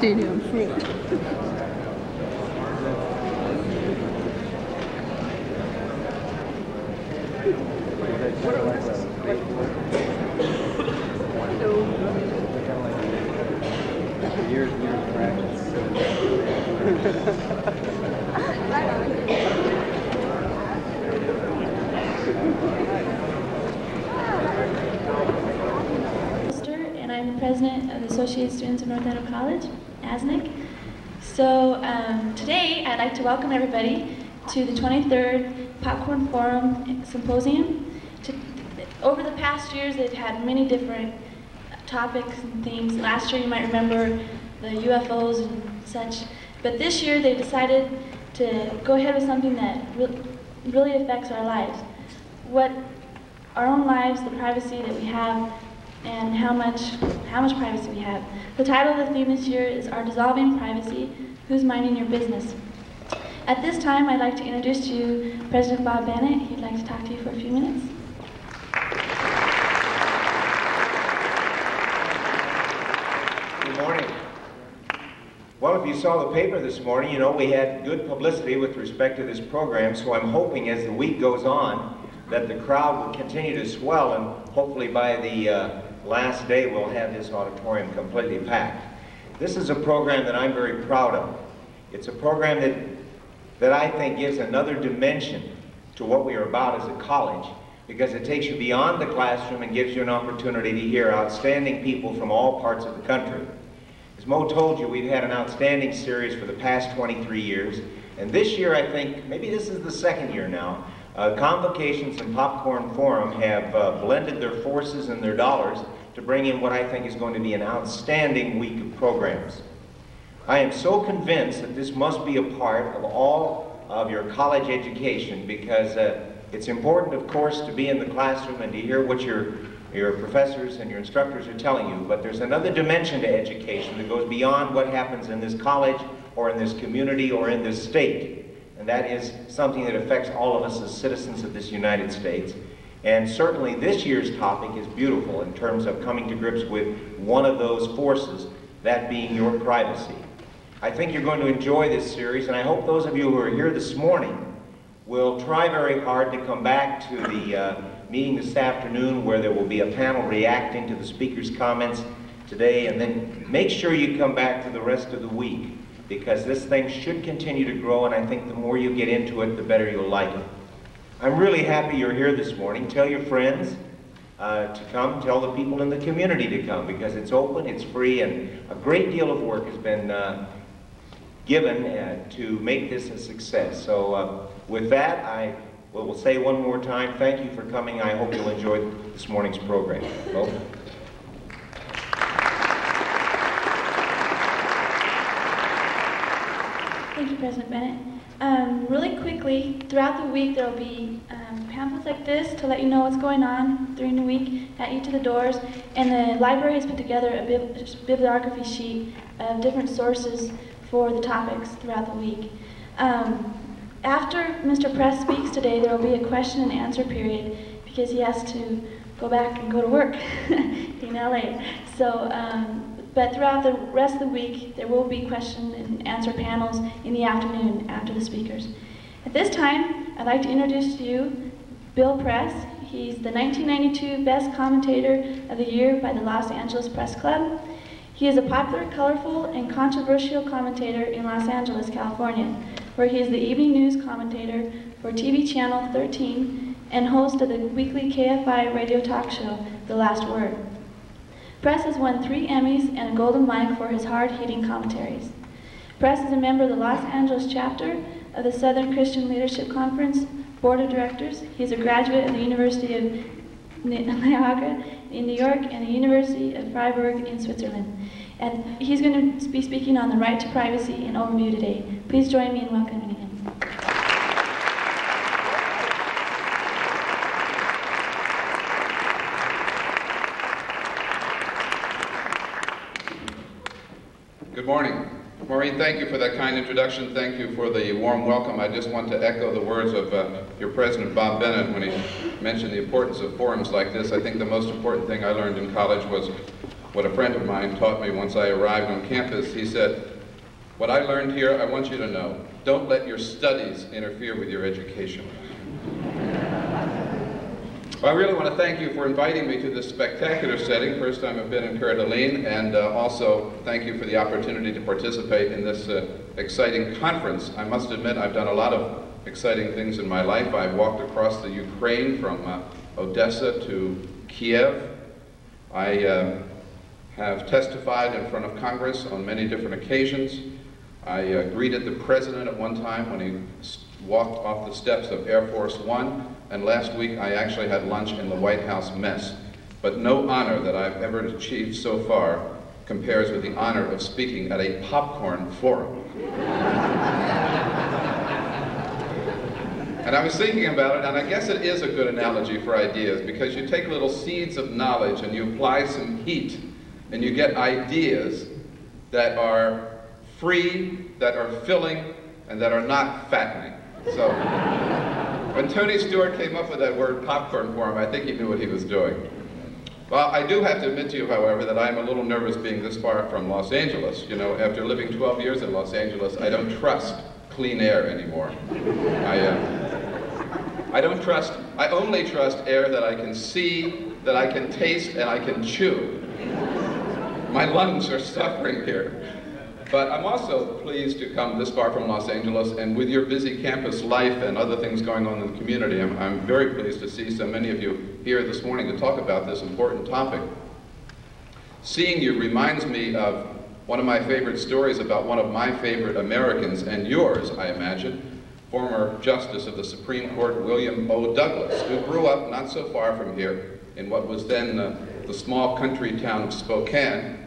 stadium front. Years and years of and I'm the president of the Associated Students of North Idaho College, ASNC. So um, today I'd like to welcome everybody to the 23rd Popcorn Forum Symposium. To, over the past years they've had many different topics and themes. Last year you might remember the UFOs and such. But this year they decided to go ahead with something that re really affects our lives. What our own lives, the privacy that we have, and how much, how much privacy we have. The title of the theme this year is Our Dissolving Privacy, Who's Minding Your Business? At this time, I'd like to introduce to you President Bob Bennett. He'd like to talk to you for a few minutes. Good morning. Well, if you saw the paper this morning, you know we had good publicity with respect to this program, so I'm hoping as the week goes on that the crowd will continue to swell and hopefully by the uh, last day we'll have this auditorium completely packed. This is a program that I'm very proud of. It's a program that, that I think gives another dimension to what we are about as a college because it takes you beyond the classroom and gives you an opportunity to hear outstanding people from all parts of the country. As Mo told you, we've had an outstanding series for the past 23 years, and this year I think, maybe this is the second year now, uh, Convocations and Popcorn Forum have uh, blended their forces and their dollars to bring in what I think is going to be an outstanding week of programs. I am so convinced that this must be a part of all of your college education because uh, it's important, of course, to be in the classroom and to hear what your, your professors and your instructors are telling you, but there's another dimension to education that goes beyond what happens in this college or in this community or in this state. And that is something that affects all of us as citizens of this United States. And certainly this year's topic is beautiful in terms of coming to grips with one of those forces, that being your privacy. I think you're going to enjoy this series, and I hope those of you who are here this morning will try very hard to come back to the uh, meeting this afternoon where there will be a panel reacting to the speaker's comments today, and then make sure you come back for the rest of the week because this thing should continue to grow, and I think the more you get into it, the better you'll like it. I'm really happy you're here this morning. Tell your friends uh, to come. Tell the people in the community to come because it's open, it's free, and a great deal of work has been uh, given uh, to make this a success. So uh, with that, I will say one more time, thank you for coming. I hope you'll enjoy this morning's program. Thank you, President Bennett. Um, really quickly, throughout the week there will be um, pamphlets like this to let you know what's going on during the week at each of the doors. And the library has put together a bibliography sheet of different sources for the topics throughout the week. Um, after Mr. Press speaks today, there will be a question and answer period because he has to go back and go to work in LA. So um, but throughout the rest of the week, there will be question and answer panels in the afternoon after the speakers. At this time, I'd like to introduce to you Bill Press. He's the 1992 Best Commentator of the Year by the Los Angeles Press Club. He is a popular, colorful, and controversial commentator in Los Angeles, California, where he is the evening news commentator for TV Channel 13 and host of the weekly KFI radio talk show, The Last Word. Press has won three Emmys and a Golden Mike for his hard-hitting commentaries. Press is a member of the Los Angeles chapter of the Southern Christian Leadership Conference Board of Directors. He's a graduate of the University of Niagara in New York and the University of Freiburg in Switzerland. And he's going to be speaking on the right to privacy and overview today. Please join me in welcoming him. Good morning. Maureen, thank you for that kind introduction. Thank you for the warm welcome. I just want to echo the words of uh, your president, Bob Bennett, when he mentioned the importance of forums like this. I think the most important thing I learned in college was what a friend of mine taught me once I arrived on campus. He said, what I learned here, I want you to know. Don't let your studies interfere with your education. Well, I really want to thank you for inviting me to this spectacular setting. First time I've been in Coeur and uh, also thank you for the opportunity to participate in this uh, exciting conference. I must admit I've done a lot of exciting things in my life. I've walked across the Ukraine from uh, Odessa to Kiev. I uh, have testified in front of Congress on many different occasions. I uh, greeted the president at one time when he walked off the steps of Air Force One, and last week I actually had lunch in the White House mess. But no honor that I've ever achieved so far compares with the honor of speaking at a popcorn forum. And I was thinking about it, and I guess it is a good analogy for ideas because you take little seeds of knowledge and you apply some heat, and you get ideas that are free, that are filling, and that are not fattening. So, when Tony Stewart came up with that word popcorn forum, I think he knew what he was doing. Well, I do have to admit to you, however, that I'm a little nervous being this far from Los Angeles. You know, after living 12 years in Los Angeles, I don't trust clean air anymore. I, uh, I don't trust, I only trust air that I can see, that I can taste, and I can chew. My lungs are suffering here. But I'm also pleased to come this far from Los Angeles, and with your busy campus life and other things going on in the community, I'm, I'm very pleased to see so many of you here this morning to talk about this important topic. Seeing you reminds me of one of my favorite stories about one of my favorite Americans, and yours, I imagine, former Justice of the Supreme Court, William O. Douglas, who grew up not so far from here in what was then uh, the small country town of Spokane,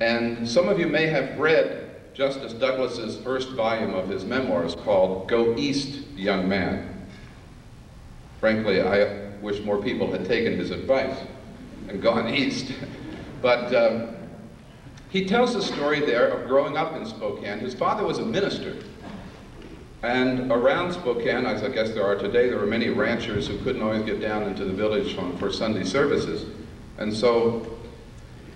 and some of you may have read Justice Douglas's first volume of his memoirs called Go East, Young Man. Frankly, I wish more people had taken his advice and gone east. but um, he tells the story there of growing up in Spokane. His father was a minister. And around Spokane, as I guess there are today, there were many ranchers who couldn't always get down into the village for Sunday services. And so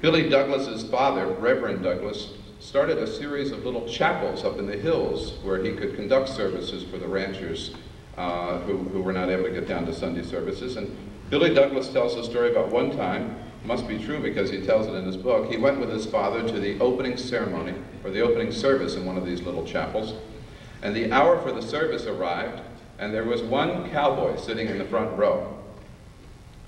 Billy Douglas's father, Reverend Douglas, started a series of little chapels up in the hills where he could conduct services for the ranchers uh, who, who were not able to get down to Sunday services. And Billy Douglas tells a story about one time, must be true because he tells it in his book, he went with his father to the opening ceremony, or the opening service in one of these little chapels, and the hour for the service arrived, and there was one cowboy sitting in the front row.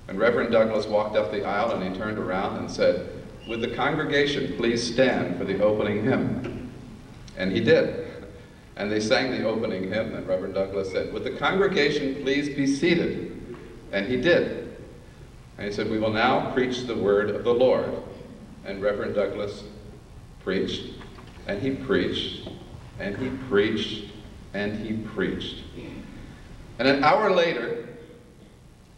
And Reverend Douglas walked up the aisle and he turned around and said, would the congregation please stand for the opening hymn? And he did. And they sang the opening hymn, and Reverend Douglas said, Would the congregation please be seated? And he did. And he said, We will now preach the word of the Lord. And Reverend Douglas preached, and he preached, and he preached, and he preached. And an hour later,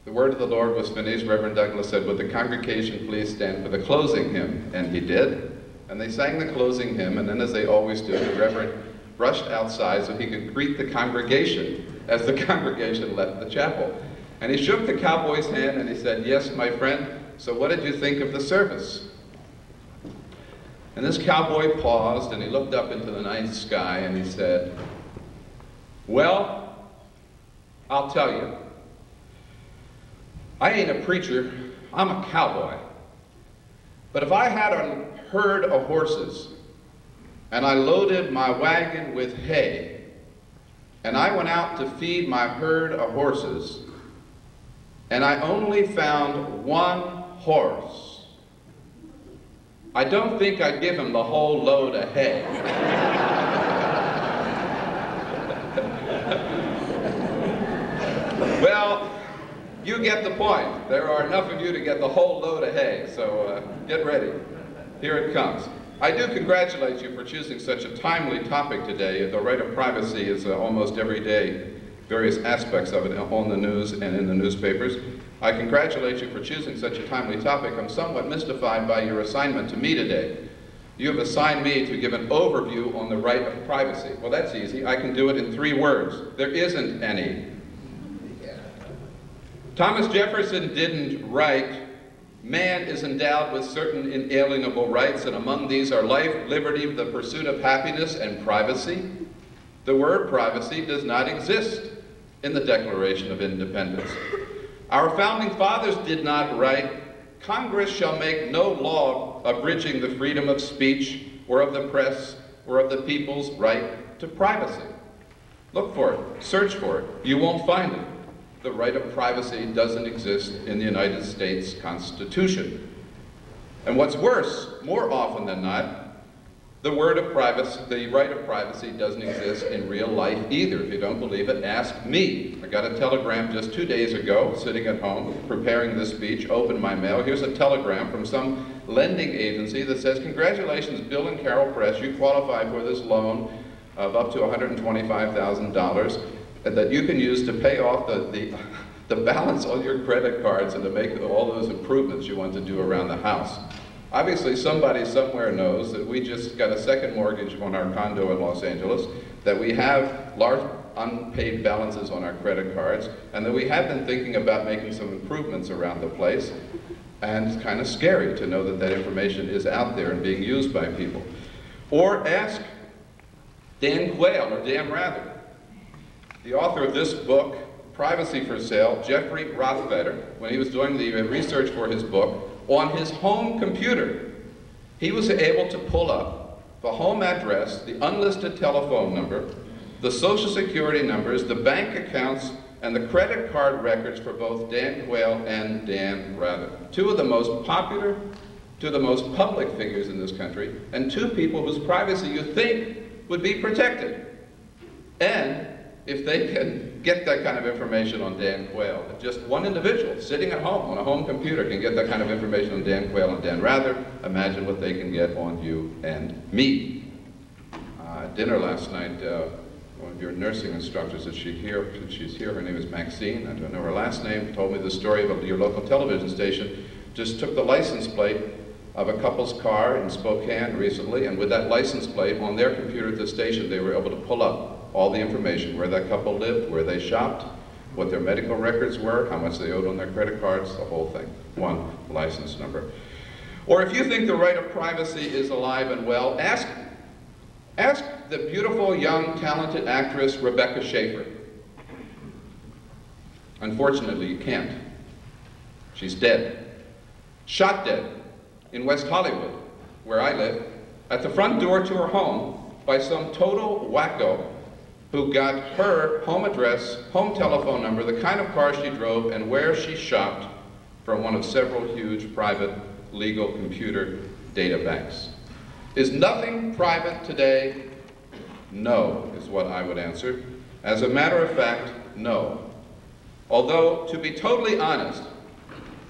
the word of the Lord was finished. Reverend Douglas said, Would the congregation please stand for the closing hymn? And he did. And they sang the closing hymn, and then, as they always do, the Reverend rushed outside so he could greet the congregation as the congregation left the chapel. And he shook the cowboy's hand and he said, Yes, my friend, so what did you think of the service? And this cowboy paused and he looked up into the night sky and he said, Well, I'll tell you. I ain't a preacher, I'm a cowboy. But if I had a herd of horses and I loaded my wagon with hay and I went out to feed my herd of horses and I only found one horse, I don't think I'd give him the whole load of hay. well, you get the point. There are enough of you to get the whole load of hay, so uh, get ready. Here it comes. I do congratulate you for choosing such a timely topic today. The right of privacy is uh, almost every day, various aspects of it on the news and in the newspapers. I congratulate you for choosing such a timely topic. I'm somewhat mystified by your assignment to me today. You have assigned me to give an overview on the right of privacy. Well, that's easy. I can do it in three words. There isn't any. Thomas Jefferson didn't write man is endowed with certain inalienable rights, and among these are life, liberty, the pursuit of happiness, and privacy. The word privacy does not exist in the Declaration of Independence. Our founding fathers did not write, Congress shall make no law abridging the freedom of speech or of the press or of the people's right to privacy. Look for it, search for it. You won't find it. The right of privacy doesn't exist in the United States Constitution. And what's worse, more often than not, the word of privacy, the right of privacy doesn't exist in real life either. If you don't believe it, ask me. I got a telegram just two days ago, sitting at home, preparing this speech, opened my mail. Here's a telegram from some lending agency that says, congratulations, Bill and Carol Press, you qualify for this loan of up to $125,000 that you can use to pay off the, the, the balance on your credit cards and to make all those improvements you want to do around the house. Obviously, somebody somewhere knows that we just got a second mortgage on our condo in Los Angeles, that we have large unpaid balances on our credit cards, and that we have been thinking about making some improvements around the place. And it's kind of scary to know that that information is out there and being used by people. Or ask Dan Quayle, or Dan Rather, the author of this book, Privacy for Sale, Jeffrey Rothfeder, when he was doing the research for his book, on his home computer, he was able to pull up the home address, the unlisted telephone number, the social security numbers, the bank accounts, and the credit card records for both Dan Quayle and Dan Rather. Two of the most popular, two of the most public figures in this country, and two people whose privacy you think would be protected. And if they can get that kind of information on Dan Quayle, if just one individual sitting at home on a home computer can get that kind of information on Dan Quayle and Dan Rather, imagine what they can get on you and me. Uh, dinner last night, uh, one of your nursing instructors, is she here? She's here. Her name is Maxine. I don't know her last name. Told me the story of your local television station. Just took the license plate of a couple's car in Spokane recently, and with that license plate on their computer at the station, they were able to pull up all the information, where that couple lived, where they shopped, what their medical records were, how much they owed on their credit cards, the whole thing. One license number. Or if you think the right of privacy is alive and well, ask, ask the beautiful, young, talented actress Rebecca Schaeffer. Unfortunately, you can't. She's dead. Shot dead in West Hollywood, where I live, at the front door to her home by some total wacko who got her home address, home telephone number, the kind of car she drove, and where she shopped from one of several huge private legal computer data banks. Is nothing private today? No, is what I would answer. As a matter of fact, no. Although, to be totally honest,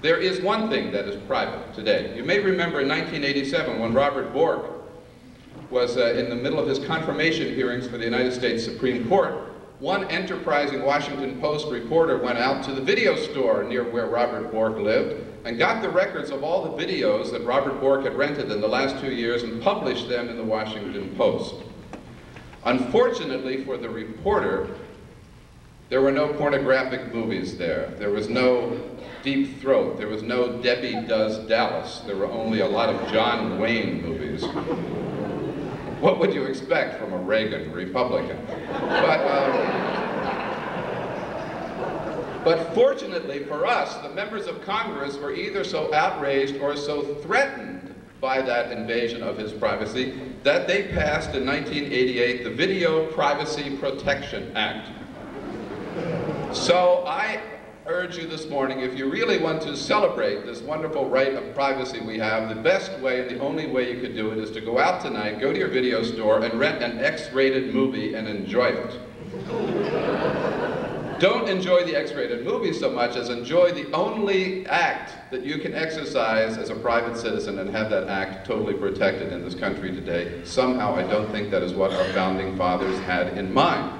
there is one thing that is private today. You may remember in 1987 when Robert Bork was uh, in the middle of his confirmation hearings for the United States Supreme Court, one enterprising Washington Post reporter went out to the video store near where Robert Bork lived and got the records of all the videos that Robert Bork had rented in the last two years and published them in the Washington Post. Unfortunately for the reporter, there were no pornographic movies there. There was no Deep Throat. There was no Debbie Does Dallas. There were only a lot of John Wayne movies what would you expect from a Reagan Republican? But, um, but fortunately for us, the members of Congress were either so outraged or so threatened by that invasion of his privacy that they passed in 1988 the Video Privacy Protection Act. So I urge you this morning, if you really want to celebrate this wonderful right of privacy we have, the best way and the only way you could do it is to go out tonight, go to your video store, and rent an X-rated movie and enjoy it. Don't enjoy the X-rated movie so much as enjoy the only act that you can exercise as a private citizen and have that act totally protected in this country today. Somehow I don't think that is what our founding fathers had in mind.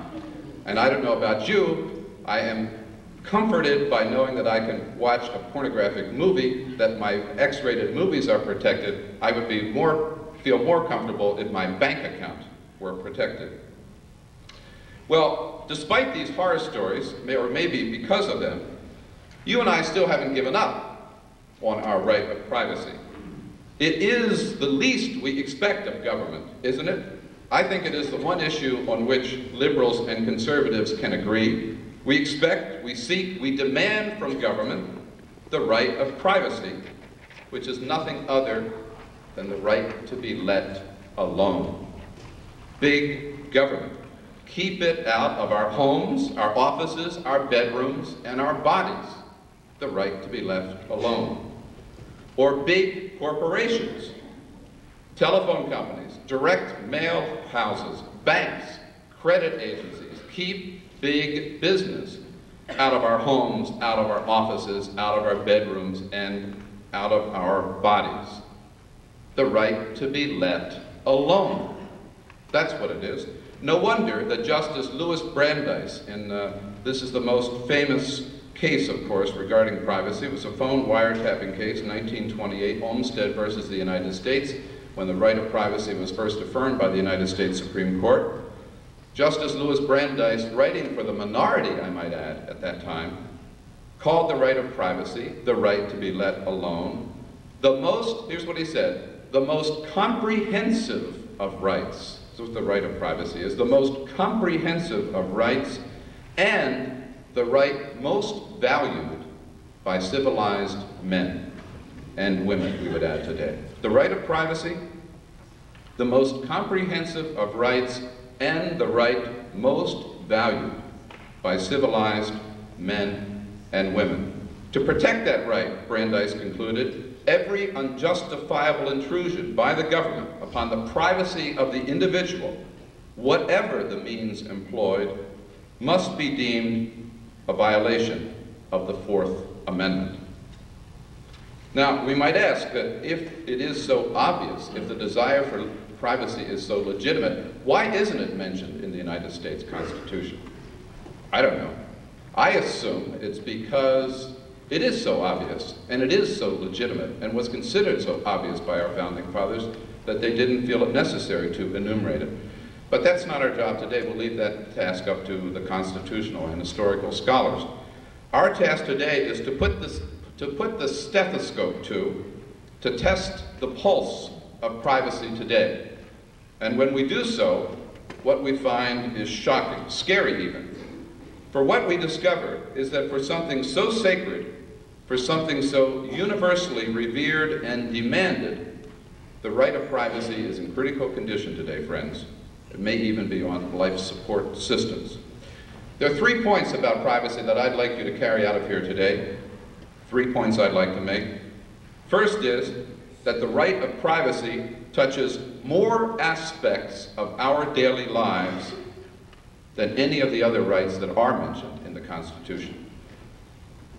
And I don't know about you, I am comforted by knowing that I can watch a pornographic movie, that my X-rated movies are protected, I would be more, feel more comfortable if my bank account were protected. Well, despite these horror stories, or maybe because of them, you and I still haven't given up. on our right of privacy. It is the least we expect of government, isn't it? I think it is the one issue on which liberals and conservatives can agree. We expect, we seek, we demand from government the right of privacy, which is nothing other than the right to be let alone. Big government. Keep it out of our homes, our offices, our bedrooms, and our bodies. The right to be left alone. Or big corporations, telephone companies, direct mail houses, banks, credit agencies. Keep big business out of our homes, out of our offices, out of our bedrooms, and out of our bodies. The right to be let alone. That's what it is. No wonder that Justice Louis Brandeis, in uh, this is the most famous case, of course, regarding privacy. It was a phone wiretapping case, 1928, Olmstead versus the United States, when the right of privacy was first affirmed by the United States Supreme Court. Justice Louis Brandeis, writing for the minority, I might add, at that time, called the right of privacy the right to be let alone. The most, here's what he said, the most comprehensive of rights. Is what the right of privacy is. The most comprehensive of rights and the right most valued by civilized men and women, we would add today. The right of privacy, the most comprehensive of rights and the right most valued by civilized men and women. To protect that right, Brandeis concluded, every unjustifiable intrusion by the government upon the privacy of the individual, whatever the means employed, must be deemed a violation of the Fourth Amendment. Now, we might ask that if it is so obvious, if the desire for privacy is so legitimate, why isn't it mentioned in the United States Constitution? I don't know. I assume it's because it is so obvious and it is so legitimate and was considered so obvious by our founding fathers that they didn't feel it necessary to enumerate it. But that's not our job today. We'll leave that task up to the constitutional and historical scholars. Our task today is to put, this, to put the stethoscope to, to test the pulse of privacy today. And when we do so, what we find is shocking, scary even. For what we discover is that for something so sacred, for something so universally revered and demanded, the right of privacy is in critical condition today, friends. It may even be on life support systems. There are three points about privacy that I'd like you to carry out of here today. Three points I'd like to make. First is that the right of privacy touches more aspects of our daily lives than any of the other rights that are mentioned in the Constitution.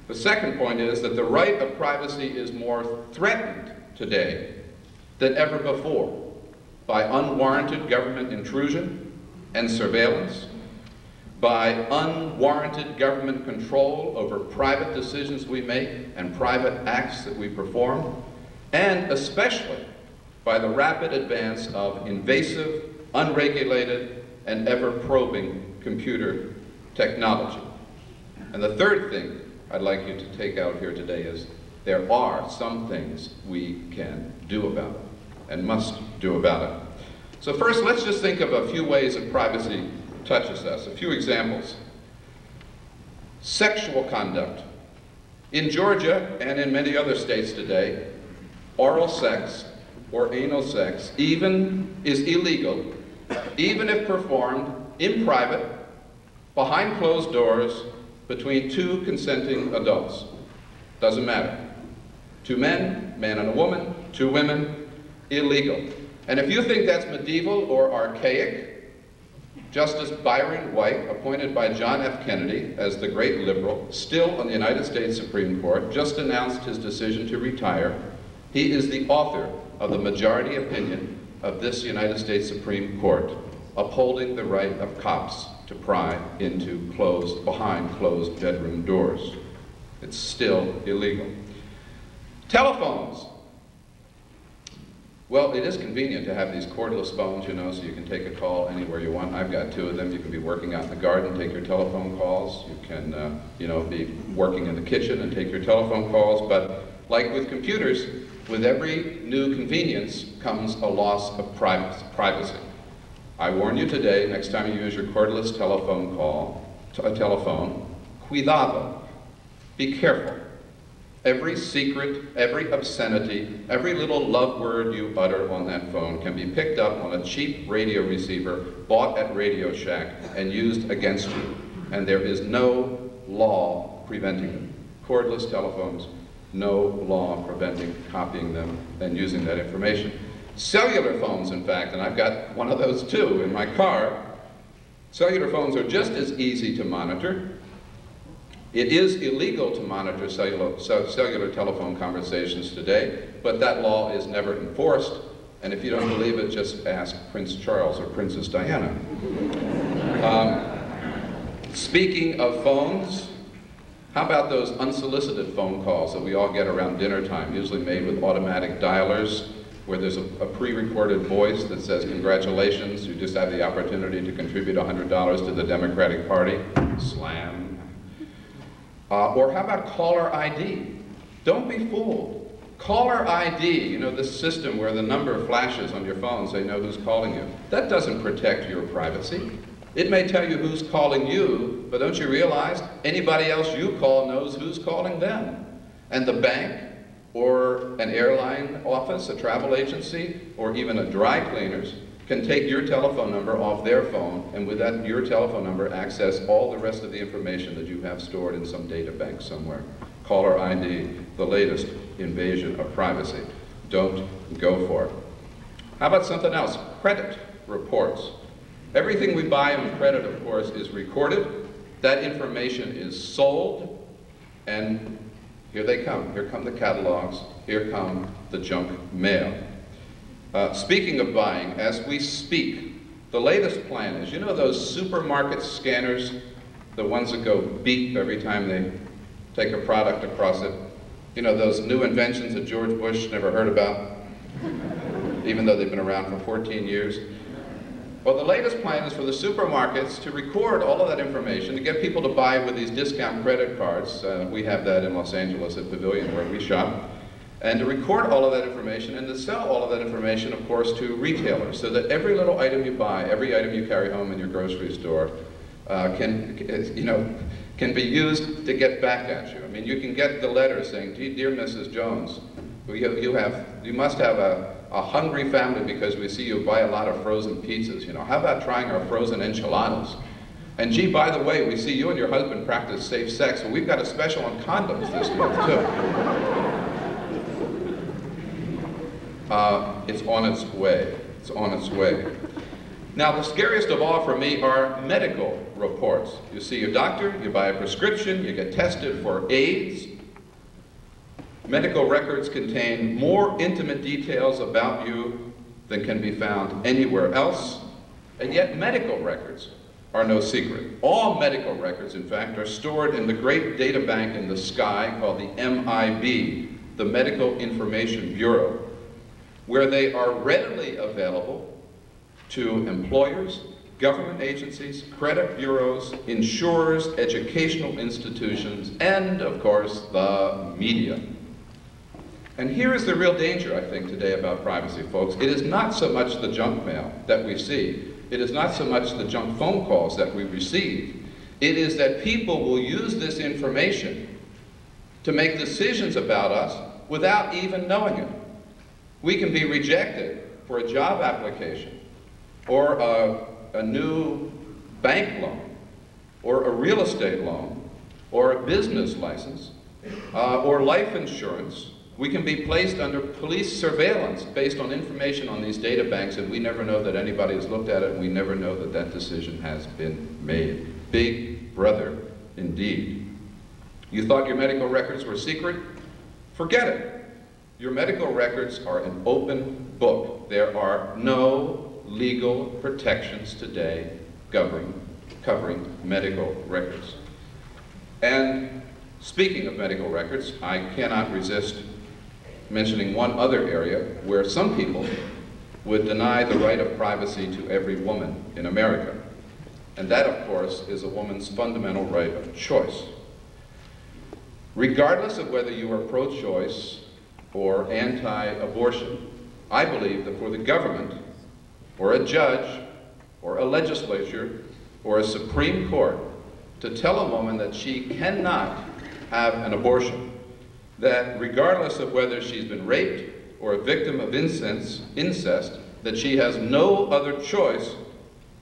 The second point is that the right of privacy is more threatened today than ever before by unwarranted government intrusion and surveillance, by unwarranted government control over private decisions we make and private acts that we perform, and especially by the rapid advance of invasive, unregulated, and ever-probing computer technology. And the third thing I'd like you to take out here today is there are some things we can do about it and must do about it. So first, let's just think of a few ways that privacy touches us, a few examples. Sexual conduct. In Georgia and in many other states today, oral sex or anal sex even is illegal, even if performed in private, behind closed doors, between two consenting adults. Doesn't matter. Two men, man and a woman, two women, illegal. And if you think that's medieval or archaic, Justice Byron White, appointed by John F. Kennedy as the great liberal, still on the United States Supreme Court, just announced his decision to retire. He is the author of the majority opinion of this United States Supreme Court, upholding the right of cops to pry into closed, behind closed bedroom doors. It's still illegal. Telephones. Well, it is convenient to have these cordless phones, you know, so you can take a call anywhere you want. I've got two of them. You can be working out in the garden, take your telephone calls. You can, uh, you know, be working in the kitchen and take your telephone calls. But Like with computers, with every new convenience comes a loss of privacy. I warn you today, next time you use your cordless telephone call, to a uh, telephone, cuidado, be careful. Every secret, every obscenity, every little love word you utter on that phone can be picked up on a cheap radio receiver bought at Radio Shack and used against you. And there is no law preventing it. Cordless telephones, no law preventing copying them and using that information. Cellular phones, in fact, and I've got one of those too in my car, cellular phones are just as easy to monitor it is illegal to monitor cellular, cellular telephone conversations today, but that law is never enforced. And if you don't believe it, just ask Prince Charles or Princess Diana. Um, speaking of phones, how about those unsolicited phone calls that we all get around dinner time, usually made with automatic dialers, where there's a, a pre-recorded voice that says, congratulations, you just have the opportunity to contribute $100 to the Democratic Party. Slam. Uh, or how about caller ID? Don't be fooled. Caller ID, you know, this system where the number flashes on your phone so you know who's calling you, that doesn't protect your privacy. It may tell you who's calling you, but don't you realize anybody else you call knows who's calling them? And the bank, or an airline office, a travel agency, or even a dry cleaner's can take your telephone number off their phone and with that your telephone number access all the rest of the information that you have stored in some data bank somewhere. Caller ID, the latest invasion of privacy. Don't go for it. How about something else? Credit reports. Everything we buy on credit, of course, is recorded. That information is sold, and here they come. Here come the catalogs. Here come the junk mail. Uh, speaking of buying, as we speak, the latest plan is, you know those supermarket scanners, the ones that go beep every time they take a product across it? You know, those new inventions that George Bush never heard about, even though they've been around for 14 years? Well, the latest plan is for the supermarkets to record all of that information, to get people to buy with these discount credit cards. Uh, we have that in Los Angeles at Pavilion where we shop and to record all of that information and to sell all of that information, of course, to retailers so that every little item you buy, every item you carry home in your grocery store uh, can, you know, can be used to get back at you. I mean, you can get the letter saying, Dear Mrs. Jones, you, you, have, you must have a, a hungry family because we see you buy a lot of frozen pizzas. You know, how about trying our frozen enchiladas? And gee, by the way, we see you and your husband practice safe sex. Well, we've got a special on condoms this month, too. uh, it's on its way. It's on its way. Now, the scariest of all for me are medical reports. You see your doctor, you buy a prescription, you get tested for AIDS. Medical records contain more intimate details about you than can be found anywhere else, and yet medical records are no secret. All medical records, in fact, are stored in the great data bank in the sky called the MIB, the Medical Information Bureau where they are readily available to employers, government agencies, credit bureaus, insurers, educational institutions, and, of course, the media. And here is the real danger, I think, today about privacy, folks. It is not so much the junk mail that we see. It is not so much the junk phone calls that we receive. It is that people will use this information to make decisions about us without even knowing it. We can be rejected for a job application or a, a new bank loan or a real estate loan or a business license uh, or life insurance. We can be placed under police surveillance based on information on these data banks and we never know that anybody has looked at it and we never know that that decision has been made. Big brother indeed. You thought your medical records were secret? Forget it. Your medical records are an open book. There are no legal protections today governing, covering medical records. And speaking of medical records, I cannot resist mentioning one other area where some people would deny the right of privacy to every woman in America. And that, of course, is a woman's fundamental right of choice. Regardless of whether you are pro-choice or anti-abortion, I believe that for the government, or a judge, or a legislature, or a Supreme Court to tell a woman that she cannot have an abortion, that regardless of whether she's been raped or a victim of incest, incest that she has no other choice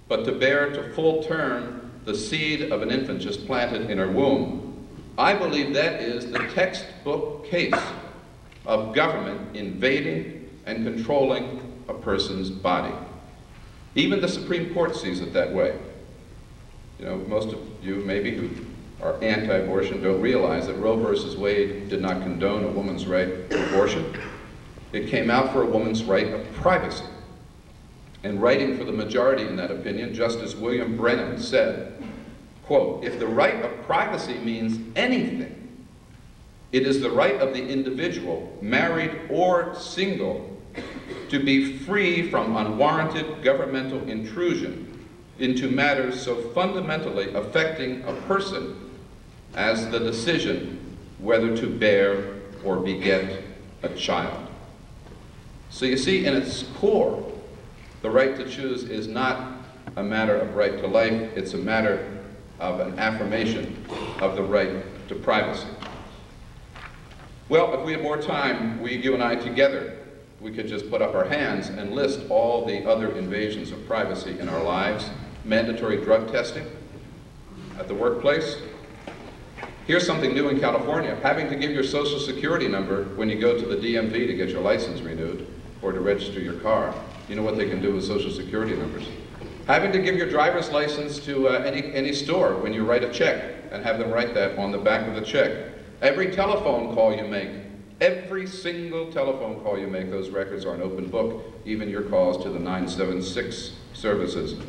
but to bear to full term the seed of an infant just planted in her womb. I believe that is the textbook case of government invading and controlling a person's body. Even the Supreme Court sees it that way. You know, most of you maybe who are anti-abortion don't realize that Roe versus Wade did not condone a woman's right to abortion. It came out for a woman's right of privacy. And writing for the majority in that opinion, Justice William Brennan said, quote, if the right of privacy means anything, it is the right of the individual, married or single, to be free from unwarranted governmental intrusion into matters so fundamentally affecting a person as the decision whether to bear or beget a child. So you see, in its core, the right to choose is not a matter of right to life, it's a matter of an affirmation of the right to privacy. Well, if we had more time, we, you and I together, we could just put up our hands and list all the other invasions of privacy in our lives. Mandatory drug testing at the workplace. Here's something new in California, having to give your social security number when you go to the DMV to get your license renewed or to register your car. You know what they can do with social security numbers. Having to give your driver's license to uh, any, any store when you write a check and have them write that on the back of the check. Every telephone call you make, every single telephone call you make, those records are an open book, even your calls to the 976 services.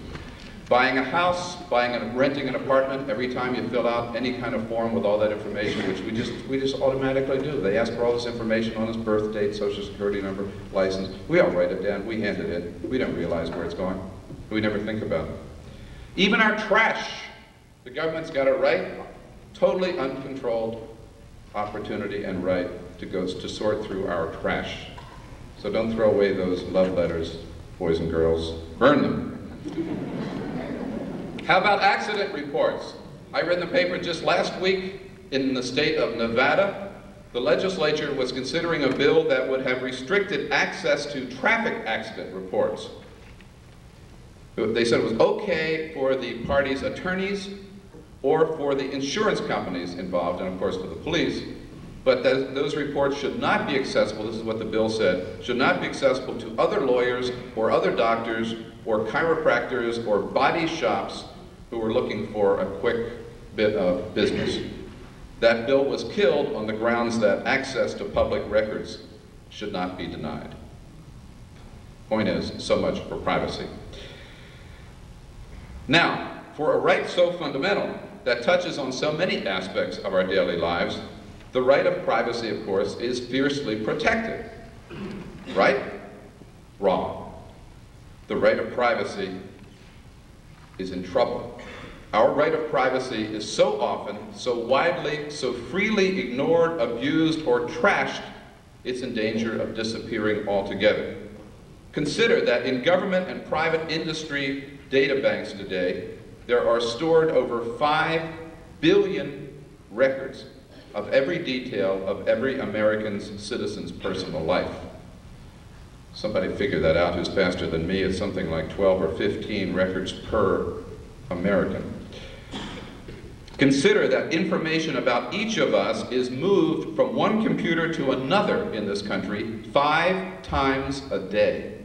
Buying a house, buying renting an apartment, every time you fill out any kind of form with all that information, which we just, we just automatically do. They ask for all this information on his birth date, social security number, license. We all write it down, we hand it in. We don't realize where it's going. We never think about it. Even our trash, the government's got a right, totally uncontrolled opportunity and right to go to sort through our trash. So don't throw away those love letters, boys and girls. Burn them. How about accident reports? I read in the paper just last week in the state of Nevada, the legislature was considering a bill that would have restricted access to traffic accident reports. They said it was okay for the party's attorneys or for the insurance companies involved, and of course for the police. But th those reports should not be accessible, this is what the bill said, should not be accessible to other lawyers or other doctors or chiropractors or body shops who were looking for a quick bit of business. That bill was killed on the grounds that access to public records should not be denied. Point is, so much for privacy. Now, for a right so fundamental that touches on so many aspects of our daily lives, the right of privacy, of course, is fiercely protected. Right? Wrong. The right of privacy is in trouble. Our right of privacy is so often, so widely, so freely ignored, abused, or trashed, it's in danger of disappearing altogether. Consider that in government and private industry data banks today, there are stored over 5 billion records of every detail of every American's citizen's personal life. Somebody figured that out who's faster than me. It's something like 12 or 15 records per American. Consider that information about each of us is moved from one computer to another in this country five times a day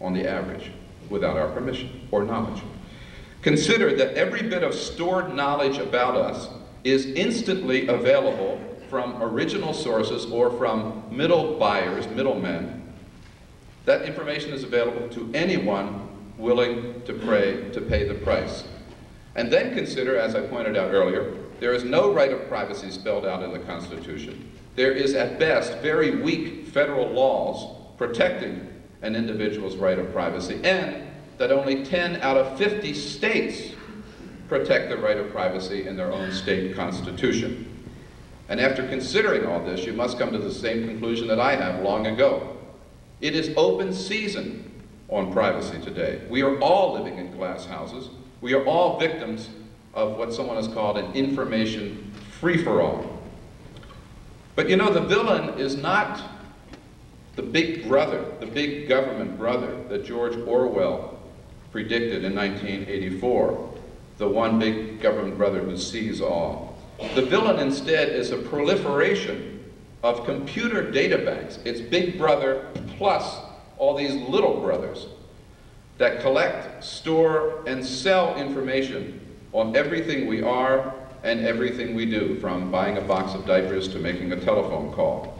on the average without our permission or knowledge. Consider that every bit of stored knowledge about us is instantly available from original sources or from middle buyers, middlemen. That information is available to anyone willing to pray to pay the price. And then consider, as I pointed out earlier, there is no right of privacy spelled out in the Constitution. There is at best very weak federal laws protecting an individual's right of privacy, and that only 10 out of 50 states protect the right of privacy in their own state constitution. And after considering all this, you must come to the same conclusion that I have long ago. It is open season on privacy today. We are all living in glass houses. We are all victims of what someone has called an information free-for-all. But you know, the villain is not the big brother, the big government brother that George Orwell predicted in 1984, the one big government brother who sees all. The villain instead is a proliferation of computer data banks. It's big brother plus all these little brothers that collect, store, and sell information on everything we are and everything we do, from buying a box of diapers to making a telephone call.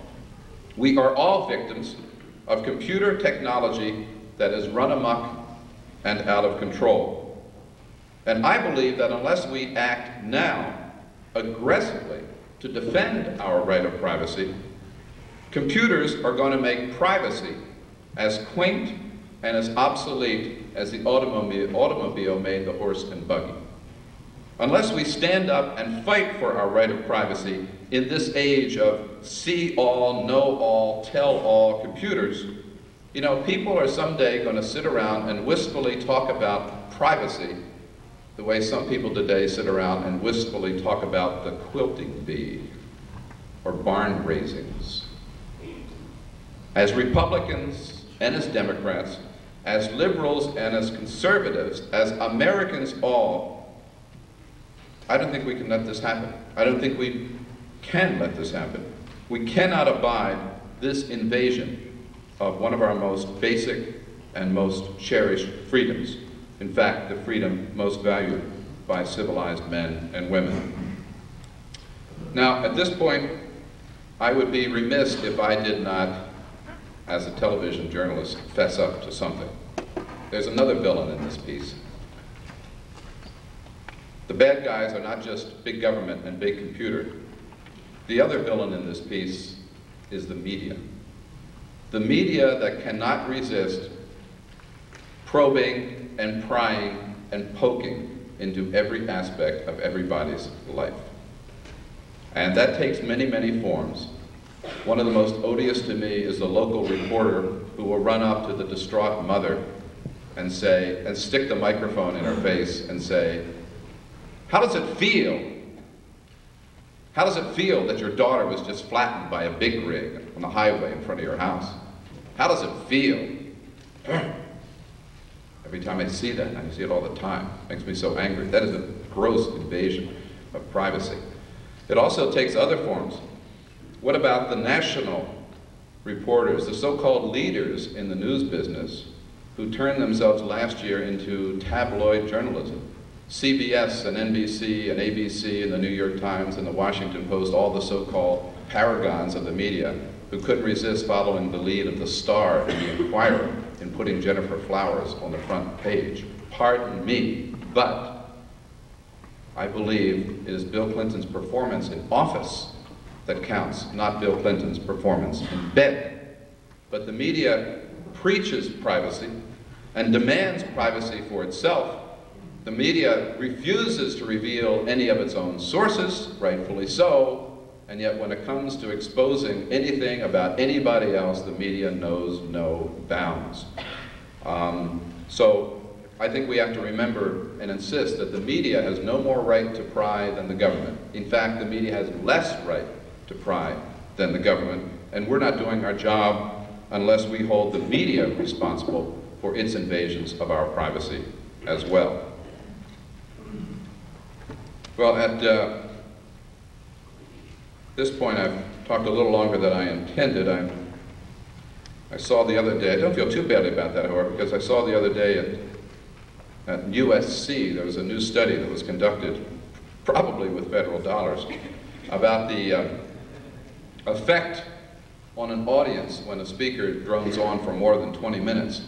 We are all victims of computer technology that is run amok and out of control. And I believe that unless we act now aggressively to defend our right of privacy, computers are going to make privacy as quaint and as obsolete as the automobile, automobile made the horse and buggy. Unless we stand up and fight for our right of privacy in this age of see all, know all, tell all computers, you know, people are someday going to sit around and wistfully talk about privacy the way some people today sit around and wistfully talk about the quilting bee or barn raisings. As Republicans and as Democrats, as liberals and as conservatives, as Americans all, I don't think we can let this happen. I don't think we can let this happen. We cannot abide this invasion of one of our most basic and most cherished freedoms. In fact, the freedom most valued by civilized men and women. Now, at this point, I would be remiss if I did not, as a television journalist, fess up to something. There's another villain in this piece. The bad guys are not just big government and big computer. The other villain in this piece is the media. The media that cannot resist probing and prying and poking into every aspect of everybody's life. And that takes many, many forms. One of the most odious to me is the local reporter who will run up to the distraught mother and say, and stick the microphone in her face and say, how does it feel? How does it feel that your daughter was just flattened by a big rig on the highway in front of your house? How does it feel? Every time I see that, I see it all the time, it makes me so angry. That is a gross invasion of privacy. It also takes other forms. What about the national reporters, the so-called leaders in the news business, who turned themselves last year into tabloid journalism? CBS and NBC and ABC and the New York Times and the Washington Post, all the so-called paragons of the media who couldn't resist following the lead of the Star and the Inquirer in putting Gennifer Flowers on the front page. Pardon me, but I believe it is Bill Clinton's performance in office that counts, not Bill Clinton's performance in bed. But the media preaches privacy and demands privacy for itself the media refuses to reveal any of its own sources, rightfully so, and yet when it comes to exposing anything about anybody else, the media knows no bounds. Um, so I think we have to remember and insist that the media has no more right to pry than the government. In fact, the media has less right to pry than the government, and we're not doing our job unless we hold the media responsible for its invasions of our privacy as well. Well, at uh, this point, I've talked a little longer than I intended. I, I saw the other day, I don't feel too badly about that, however, because I saw the other day at, at USC, there was a new study that was conducted, probably with federal dollars, about the uh, effect on an audience when a speaker drones on for more than 20 minutes.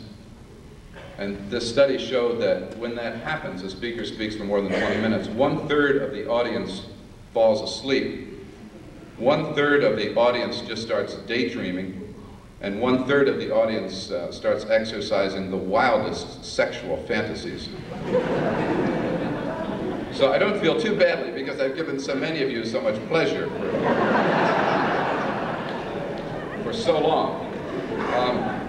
And this study showed that when that happens, a speaker speaks for more than 20 minutes, one third of the audience falls asleep. One third of the audience just starts daydreaming, and one third of the audience uh, starts exercising the wildest sexual fantasies. so I don't feel too badly because I've given so many of you so much pleasure. For, for so long. Um,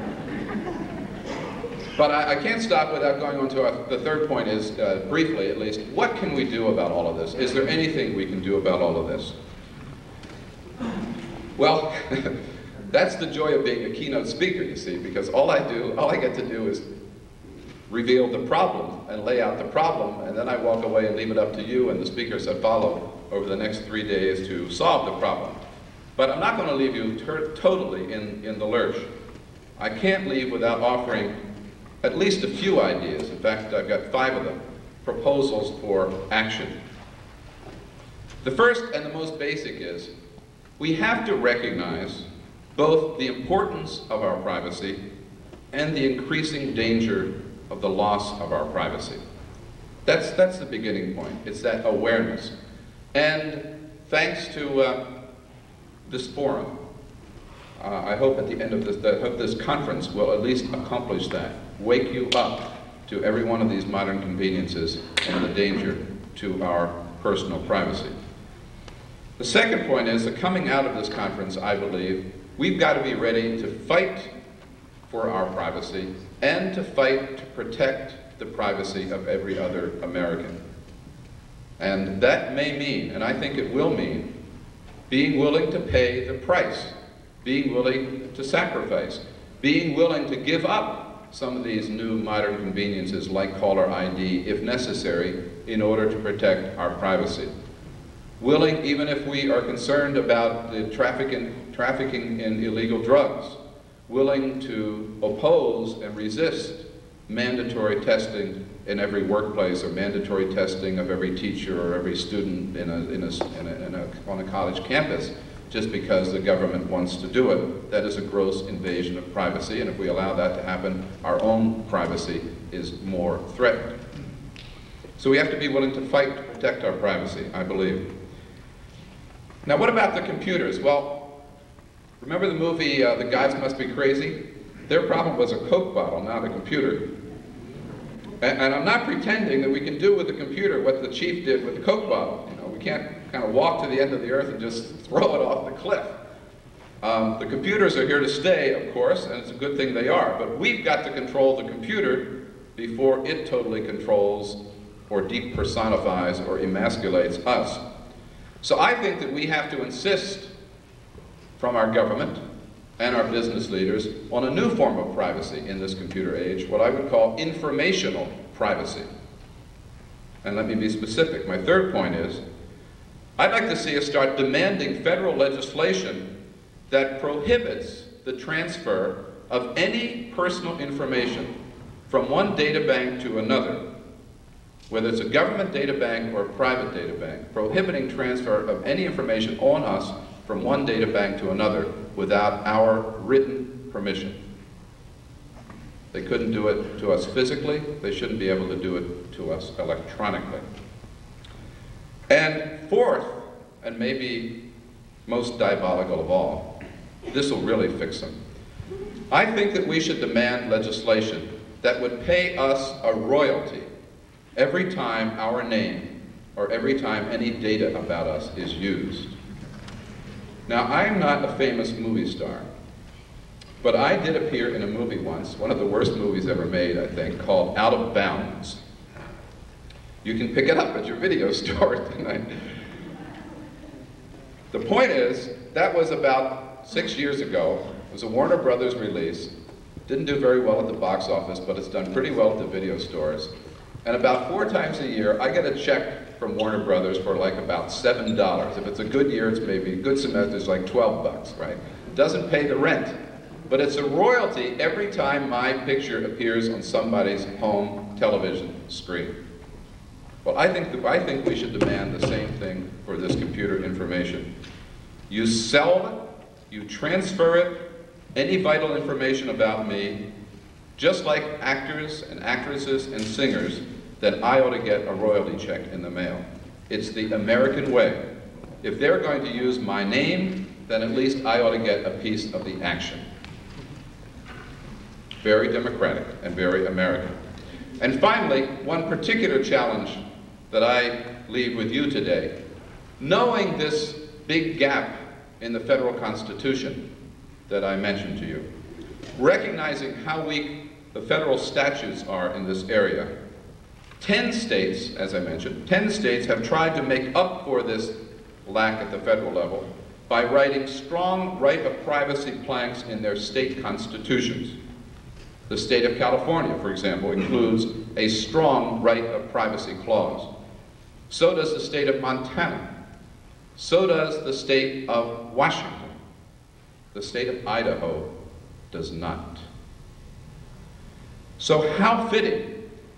but I, I, can't stop without going on to our, the third point is, uh, briefly at least, what can we do about all of this? Is there anything we can do about all of this? Well, that's the joy of being a keynote speaker, you see, because all I do, all I get to do is reveal the problem and lay out the problem, and then I walk away and leave it up to you and the speakers that follow over the next three days to solve the problem. But I'm not going to leave you totally in, in the lurch. I can't leave without offering at least a few ideas. In fact, I've got five of them, proposals for action. The first and the most basic is we have to recognize both the importance of our privacy and the increasing danger of the loss of our privacy. That's, that's the beginning point. It's that awareness. And thanks to uh, this forum, uh, I hope at the end of this, that this conference will at least accomplish that wake you up to every one of these modern conveniences and the danger to our personal privacy. The second point is that coming out of this conference, I believe, we've got to be ready to fight for our privacy and to fight to protect the privacy of every other American. And that may mean, and I think it will mean, being willing to pay the price, being willing to sacrifice, being willing to give up some of these new modern conveniences like caller ID if necessary in order to protect our privacy. Willing, even if we are concerned about the trafficking, trafficking in illegal drugs, willing to oppose and resist mandatory testing in every workplace or mandatory testing of every teacher or every student in a, in a, in a, in a on a college campus just because the government wants to do it. That is a gross invasion of privacy, and if we allow that to happen, our own privacy is more threatened. So we have to be willing to fight to protect our privacy, I believe. Now, what about the computers? Well, remember the movie uh, The Gods Must Be Crazy? Their problem was a Coke bottle, not a computer. And, and I'm not pretending that we can do with the computer what the chief did with the Coke bottle. You know, we can't kind of walk to the end of the earth and just throw it off the cliff. Um, the computers are here to stay, of course, and it's a good thing they are, but we've got to control the computer before it totally controls or depersonifies or emasculates us. So I think that we have to insist from our government and our business leaders on a new form of privacy in this computer age, what I would call informational privacy. And let me be specific. My third point is I'd like to see us start demanding federal legislation that prohibits the transfer of any personal information from one data bank to another, whether it's a government data bank or a private data bank, prohibiting transfer of any information on us from one data bank to another without our written permission. They couldn't do it to us physically, they shouldn't be able to do it to us electronically. And fourth, and maybe most diabolical of all, this will really fix them. I think that we should demand legislation that would pay us a royalty every time our name or every time any data about us is used. Now, I'm not a famous movie star, but I did appear in a movie once, one of the worst movies ever made, I think, called Out of Bounds. You can pick it up at your video store tonight. The point is, that was about six years ago. It was a Warner Brothers release. Didn't do very well at the box office, but it's done pretty well at the video stores. And about four times a year, I get a check from Warner Brothers for like about seven dollars. If it's a good year, it's maybe a good semester, it's like 12 bucks, right? It doesn't pay the rent. But it's a royalty every time my picture appears on somebody's home television screen. Well, I think, I think we should demand the same thing for this computer information. You sell it, you transfer it, any vital information about me, just like actors and actresses and singers, then I ought to get a royalty check in the mail. It's the American way. If they're going to use my name, then at least I ought to get a piece of the action. Very democratic and very American. And finally, one particular challenge that I leave with you today, knowing this big gap in the federal Constitution that I mentioned to you. Recognizing how weak the federal statutes are in this area, 10 states, as I mentioned, 10 states have tried to make up for this lack at the federal level by writing strong right of privacy planks in their state constitutions. The state of California, for example, includes a strong right of privacy clause. So does the state of Montana. So does the state of Washington. The state of Idaho does not. So how fitting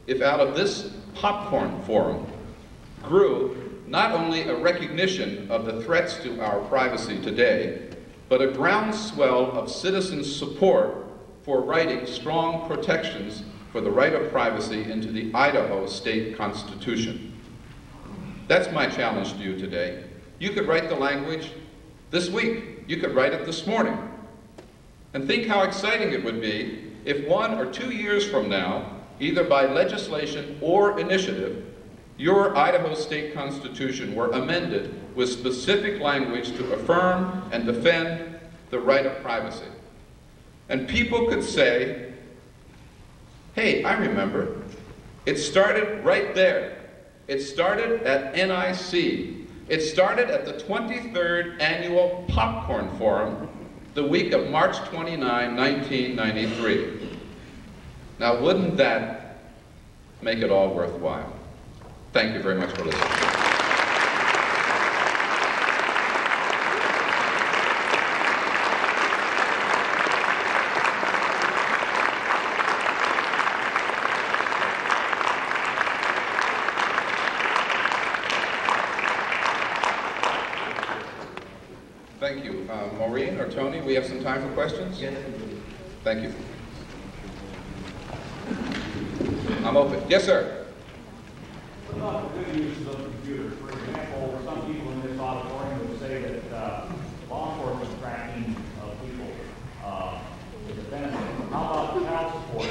if out of this popcorn forum grew not only a recognition of the threats to our privacy today, but a groundswell of citizen support for writing strong protections for the right of privacy into the Idaho state constitution. That's my challenge to you today. You could write the language this week. You could write it this morning. And think how exciting it would be if one or two years from now, either by legislation or initiative, your Idaho state constitution were amended with specific language to affirm and defend the right of privacy. And people could say, hey, I remember. It started right there. It started at NIC. It started at the 23rd Annual Popcorn Forum the week of March 29, 1993. Now, wouldn't that make it all worthwhile? Thank you very much for listening. Thank you. Uh, Maureen or Tony, we have some time for questions? Yes. Thank you. I'm open. Yes, sir. What about the good uses of computers? For example, some people in this auditorium would say that uh, law enforcement tracking of people uh, is a benefit. How about child support?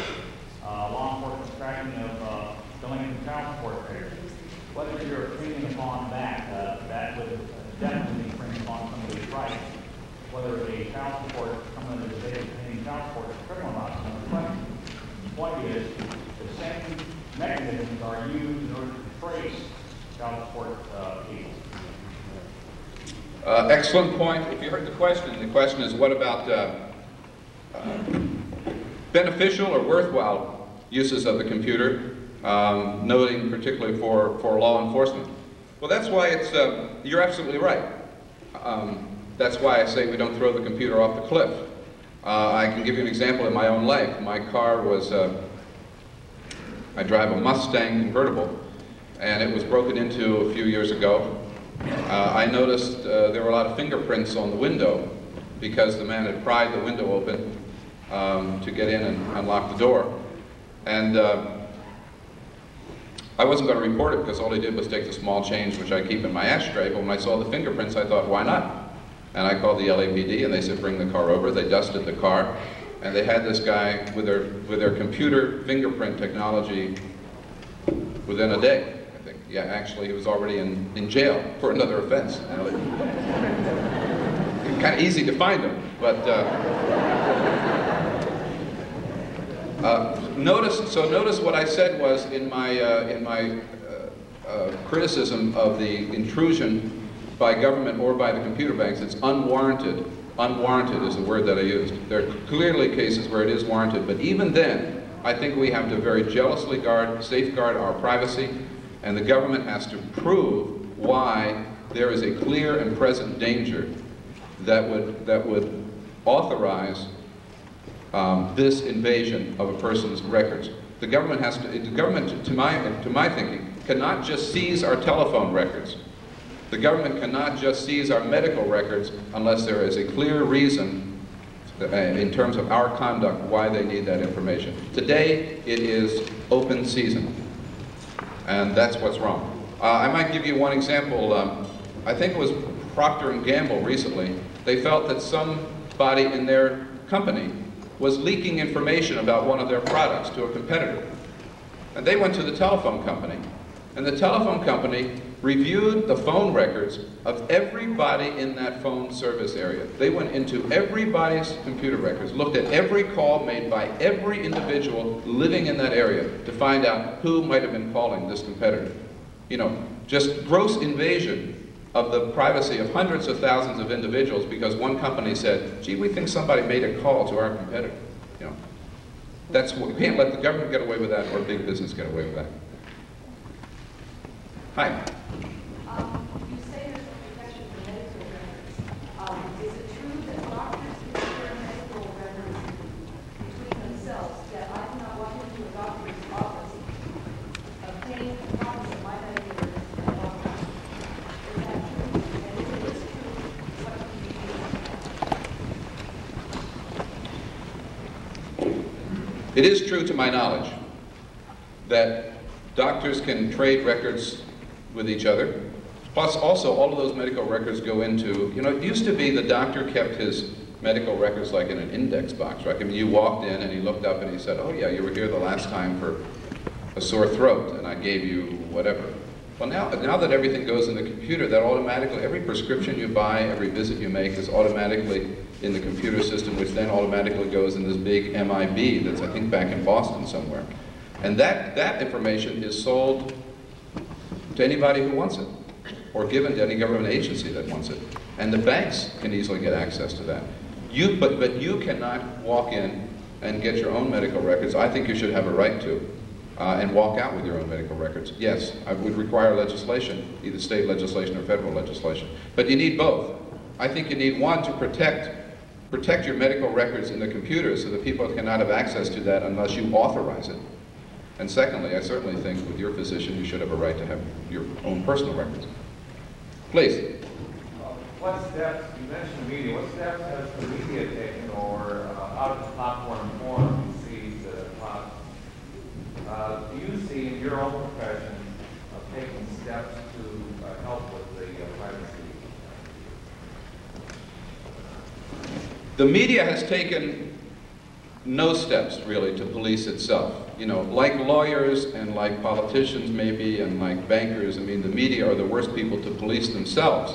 Uh, Law enforcement tracking of uh, delinquent child support payers? What is your opinion upon that? Uh, That would definitely infringe upon somebody's rights. Whether a child support, someone that is paying child support is criminal or not, is another question. The point is, the same mechanisms are used in order to trace child support uh, people. Uh, excellent point. If you heard the question, the question is what about uh, uh, beneficial or worthwhile uses of the computer, um, noting particularly for, for law enforcement. Well, that's why it's, uh, you're absolutely right. Um, that's why I say we don't throw the computer off the cliff. Uh, I can give you an example in my own life. My car was, uh, I drive a Mustang convertible, and it was broken into a few years ago. Uh, I noticed uh, there were a lot of fingerprints on the window because the man had pried the window open um, to get in and unlock the door. And uh, I wasn't going to report it because all he did was take the small change which I keep in my ashtray, but when I saw the fingerprints I thought, why not? And I called the LAPD and they said bring the car over. They dusted the car and they had this guy with their, with their computer fingerprint technology within a day. Yeah, actually he was already in, in jail for another offense. kind of easy to find him, but uh, uh, notice. So notice what I said was in my uh, in my uh, uh, criticism of the intrusion by government or by the computer banks. It's unwarranted. Unwarranted is the word that I used. There are clearly cases where it is warranted, but even then, I think we have to very jealously guard, safeguard our privacy, and the government has to prove why there is a clear and present danger that would, that would authorize um, this invasion of a person's records. The government has to, the government, to my, to my thinking, cannot just seize our telephone records. The government cannot just seize our medical records unless there is a clear reason uh, in terms of our conduct why they need that information. Today, it is open season, and that's what's wrong. Uh, I might give you one example. Um, I think it was Procter & Gamble recently. They felt that somebody in their company was leaking information about one of their products to a competitor. And they went to the telephone company, and the telephone company reviewed the phone records of everybody in that phone service area. They went into everybody's computer records, looked at every call made by every individual living in that area to find out who might have been calling this competitor. You know, just gross invasion of the privacy of hundreds of thousands of individuals because one company said, gee, we think somebody made a call to our competitor. You know, that's what, we can't let the government get away with that or big business get away with that. Hi. Um, you say there's no protection for medical records. Um, is it true that doctors can share medical records between themselves, that I cannot walk into a doctor's office, obtain copies of my medical records, and walk out? Is that true? And if it is true, what can you do? It is true to my knowledge that doctors can trade records with each other. Plus, also, all of those medical records go into, you know, it used to be the doctor kept his medical records like in an index box, right? I mean, you walked in and he looked up and he said, oh yeah, you were here the last time for a sore throat and I gave you whatever. Well, now, now that everything goes in the computer, that automatically, every prescription you buy, every visit you make is automatically in the computer system, which then automatically goes in this big MIB that's, I think, back in Boston somewhere. And that, that information is sold to anybody who wants it, or given to any government agency that wants it. And the banks can easily get access to that. You, but, but you cannot walk in and get your own medical records. I think you should have a right to, uh, and walk out with your own medical records. Yes, I would require legislation, either state legislation or federal legislation. But you need both. I think you need one to protect protect your medical records in the computer so that people cannot have access to that unless you authorize it. And secondly, I certainly think with your physician, you should have a right to have your own personal records. Please. What steps, you mentioned the media, what steps has the media taken or uh, out of the platform forum sees the cloud? Uh, do you see in your own profession of taking steps to uh, help with the uh, privacy? The media has taken no steps really to police itself. You know, like lawyers and like politicians maybe and like bankers, I mean, the media are the worst people to police themselves.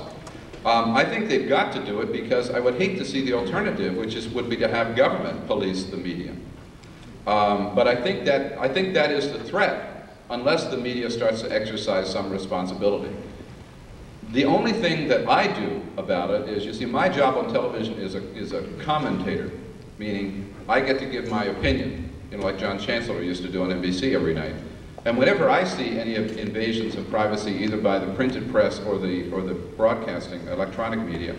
Um, I think they've got to do it because I would hate to see the alternative, which is, would be to have government police the media. Um, but I think, that, I think that is the threat, unless the media starts to exercise some responsibility. The only thing that I do about it is, you see, my job on television is a, is a commentator, meaning I get to give my opinion, you know, like John Chancellor used to do on NBC every night. And whenever I see any of invasions of privacy, either by the printed press or the, or the broadcasting, electronic media,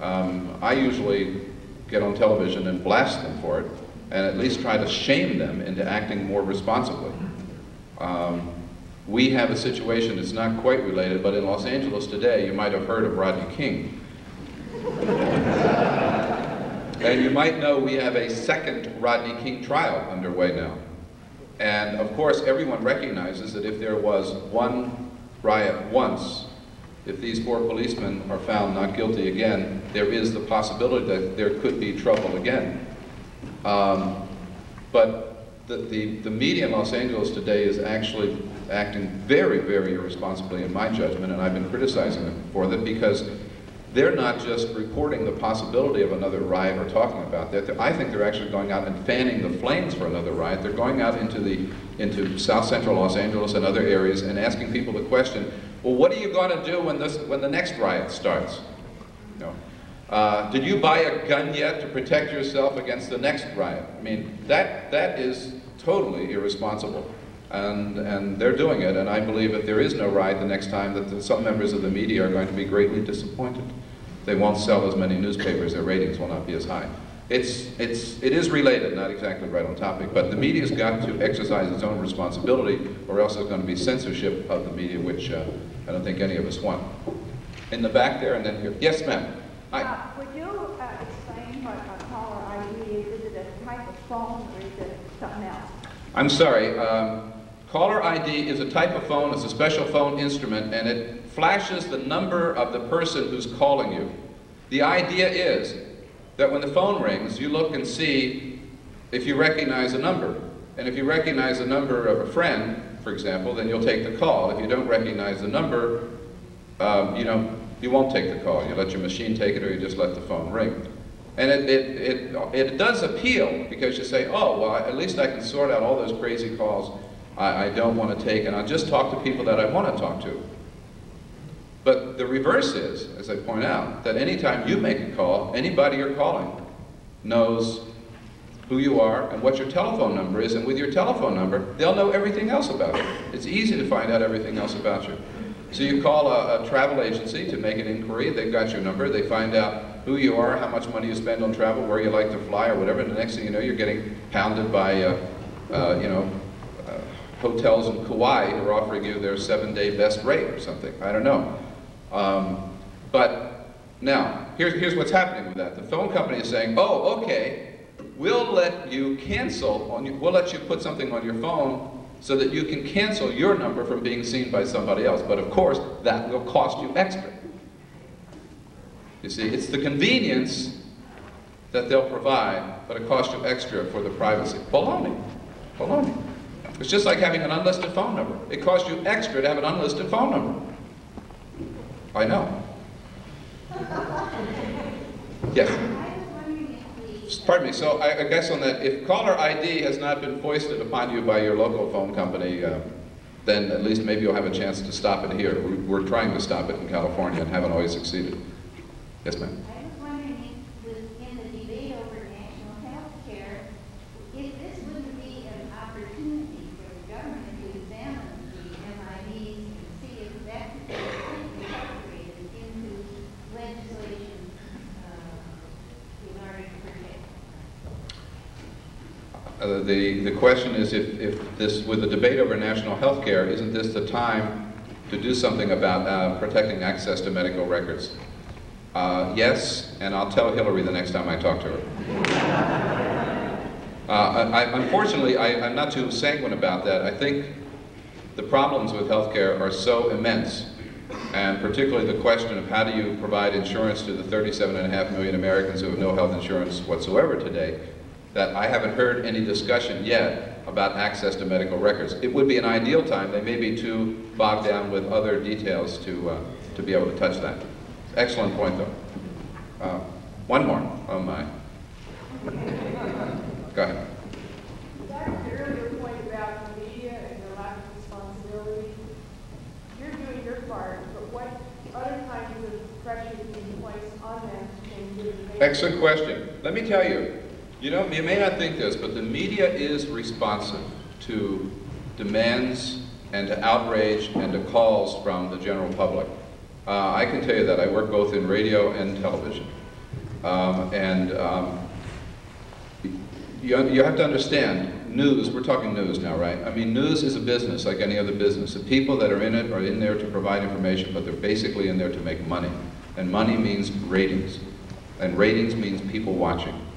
um, I usually get on television and blast them for it, and at least try to shame them into acting more responsibly. Um, we have a situation that's not quite related, but in Los Angeles today, you might have heard of Rodney King. and you might know we have a second Rodney King trial underway now. And of course, everyone recognizes that if there was one riot once, if these four policemen are found not guilty again, there is the possibility that there could be trouble again. Um, but the, the, the media in Los Angeles today is actually acting very, very irresponsibly in my judgment, and I've been criticizing them for that because they're not just reporting the possibility of another riot or talking about that. I think they're actually going out and fanning the flames for another riot. They're going out into the into South Central Los Angeles and other areas and asking people the question, well, what are you going to do when this when the next riot starts? Know, uh, did you buy a gun yet to protect yourself against the next riot? I mean, that that is totally irresponsible. And, and they're doing it, and I believe if there is no riot the next time, that the, some members of the media are going to be greatly disappointed. They won't sell as many newspapers, their ratings will not be as high. It's, it's, it is related, not exactly right on topic, but the media's got to exercise its own responsibility, or else there's going to be censorship of the media, which uh, I don't think any of us want. In the back there, and then here. Yes, ma'am. Hi. Uh, would you uh, explain what a caller ID is? Is it a type of phone, or is it something else? I'm sorry. Um, Caller ID is a type of phone, it's a special phone instrument, and it flashes the number of the person who's calling you. The idea is that when the phone rings, you look and see if you recognize a number. And if you recognize the number of a friend, for example, then you'll take the call. If you don't recognize the number, um, you know, you won't take the call. You let your machine take it or you just let the phone ring. And it, it, it, it does appeal because you say, oh, well, at least I can sort out all those crazy calls I, I don't want to take and I'll just talk to people that I want to talk to. But the reverse is, as I point out, that anytime you make a call, anybody you're calling knows who you are and what your telephone number is, and with your telephone number, they'll know everything else about you. It's easy to find out everything else about you. So you call a, a, travel agency to make an inquiry, they've got your number, they find out who you are, how much money you spend on travel, where you like to fly or whatever, and the next thing you know, you're getting pounded by, uh, uh, you know, hotels in Kauai who are offering you their seven-day best rate or something. I don't know. Um, but now, here's, here's what's happening with that. The phone company is saying, oh, okay, we'll let you cancel, on you, we'll let you put something on your phone so that you can cancel your number from being seen by somebody else. But of course, that will cost you extra. You see, it's the convenience that they'll provide, but it costs you extra for the privacy. Baloney. Baloney. It's just like having an unlisted phone number. It costs you extra to have an unlisted phone number. I know. Yes. Pardon me. So I, I, guess on that, if caller ID has not been foisted upon you by your local phone company, uh, then at least maybe you'll have a chance to stop it here. We're, we're trying to stop it in California and haven't always succeeded. Yes, ma'am. Uh, the, the question is if, if this, with the debate over national health care, isn't this the time to do something about uh, protecting access to medical records? Uh, yes, and I'll tell Hillary the next time I talk to her. Uh, I, unfortunately, I, I'm not too sanguine about that. I think the problems with healthcare are so immense, and particularly the question of how do you provide insurance to the 37.5 million Americans who have no health insurance whatsoever today, that I haven't heard any discussion yet about access to medical records. It would be an ideal time. They may be too bogged down with other details to, uh, to be able to touch that. Excellent point, though. Uh, one more. Oh, my. Go ahead. earlier point about the media and their lack of responsibility, you're doing your part, but what other kinds of pressure can you place on them to change Excellent question. Let me tell you, you know, you may not think this, but the media is responsive to demands and to outrage and to calls from the general public. Uh, I can tell you that. I work both in radio and television. Um, and um, you, you have to understand, news, we're talking news now, right? I mean, news is a business like any other business. The people that are in it are in there to provide information, but they're basically in there to make money. And money means ratings. And ratings means people watching.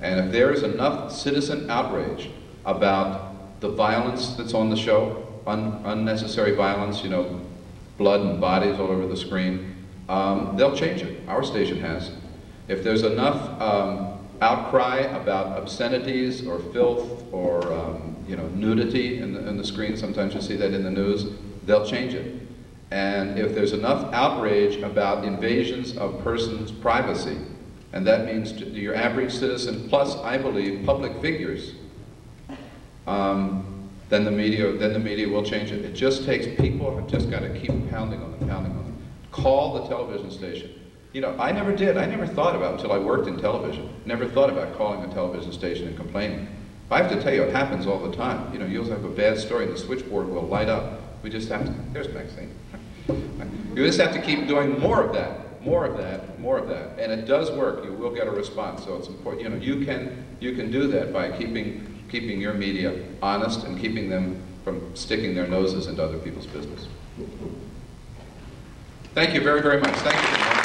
And if there is enough citizen outrage about the violence that's on the show, un unnecessary violence, you know, blood and bodies all over the screen, um, they'll change it. Our station has. If there's enough um, outcry about obscenities or filth or um, you know nudity in the, in the screen, sometimes you see that in the news, they'll change it. And if there's enough outrage about invasions of persons' privacy, and that means your average citizen, plus, I believe, public figures, um, then the media, then the media will change it. It just takes people have just got to keep pounding on them, pounding on them. Call the television station. You know, I never did. I never thought about until I worked in television. Never thought about calling a television station and complaining. I have to tell you, it happens all the time. You know, you'll have a bad story, and the switchboard will light up. We just have to. There's Maxine. You just have to keep doing more of that more of that, more of that. And it does work. You will get a response. So it's important. You know, you can, you can do that by keeping, keeping your media honest and keeping them from sticking their noses into other people's business. Thank you very, very much. Thank you.